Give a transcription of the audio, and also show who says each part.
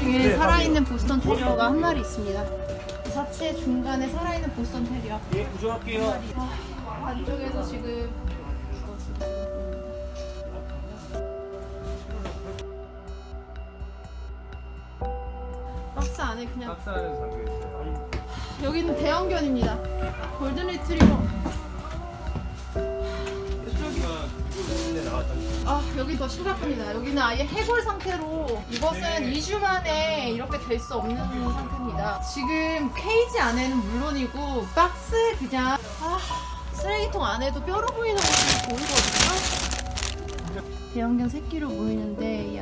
Speaker 1: 중에
Speaker 2: 네,
Speaker 1: 살아있는 보스턴 테리어가 한 마리 있습니다. 자체 중간에 살아있는 보스턴 테리어.
Speaker 2: 예, 구조할게요.
Speaker 1: 아, 안쪽에서 지금 박스 안에 그냥
Speaker 2: 박스 안에 잠겨 있어요.
Speaker 1: 여기는 대형견입니다. 골든 리트리버. 아 여기 더 심각합니다. 여기는 아예 해골 상태로 이것은
Speaker 2: 네.
Speaker 1: 2주 만에 이렇게 될 수 없는 상태입니다. 지금 케이지 안에는 물론이고 박스에 그냥 아, 쓰레기통 안에도 뼈로 보이는 모습이 보이거든요. 대형견 새끼로 보이는데 이